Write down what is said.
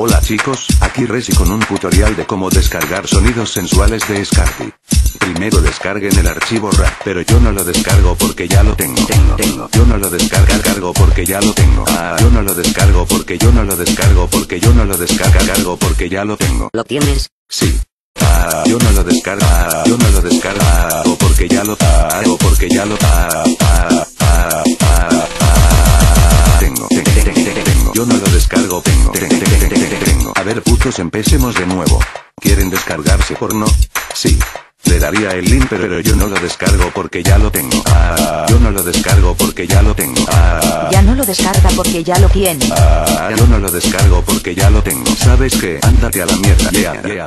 Hola chicos, aquí Resi con un tutorial de cómo descargar sonidos sensuales de Scarty. Primero descarguen el archivo RAR, pero yo no lo descargo porque ya lo tengo. Tengo, tengo. Yo no lo descargo cargo porque ya lo tengo. Ah, yo no lo descargo porque yo no lo descargo porque yo no lo descargo cargo porque ya lo tengo. ¿Lo tienes? Sí. Ah, yo no lo descargo, ah, yo no lo descargo ah, porque ya lo hago porque ya lo ah, tengo. Yo no lo descargo, tengo, tengo. A ver putos empecemos de nuevo. ¿Quieren descargarse porno? Sí. Le daría el link pero yo no lo descargo porque ya lo tengo. Ah, yo no lo descargo porque ya lo tengo. Ah, Ya no lo descarga porque ya lo tiene. ah, yo no lo descargo porque ya lo tengo. ¿Sabes qué? Ándate a la mierda. Yeah, yeah.